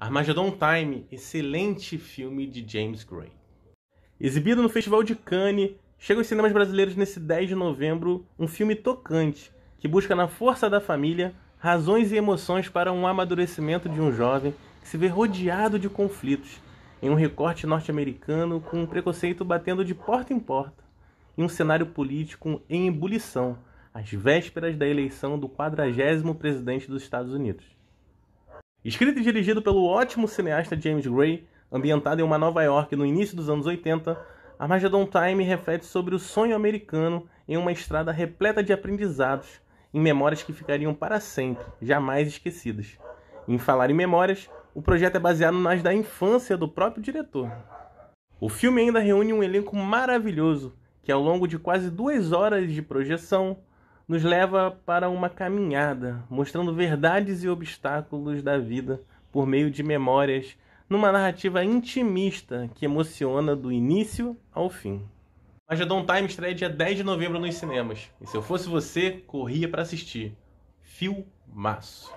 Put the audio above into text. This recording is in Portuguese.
Armageddon Time, excelente filme de James Gray. Exibido no Festival de Cannes, chega aos cinemas brasileiros nesse 10 de novembro um filme tocante que busca na força da família razões e emoções para um amadurecimento de um jovem que se vê rodeado de conflitos em um recorte norte-americano com um preconceito batendo de porta em porta, em um cenário político em ebulição, às vésperas da eleição do quadragésimo presidente dos Estados Unidos. Escrito e dirigido pelo ótimo cineasta James Gray, ambientado em uma Nova York no início dos anos 80, Armageddon Time reflete sobre o sonho americano em uma estrada repleta de aprendizados, em memórias que ficariam para sempre, jamais esquecidas. Em falar em memórias, o projeto é baseado nas da infância do próprio diretor. O filme ainda reúne um elenco maravilhoso, que ao longo de quase duas horas de projeção nos leva para uma caminhada, mostrando verdades e obstáculos da vida por meio de memórias, numa narrativa intimista que emociona do início ao fim. Magedon Time estreia dia 10 de novembro nos cinemas. E se eu fosse você, corria para assistir. Filmaço.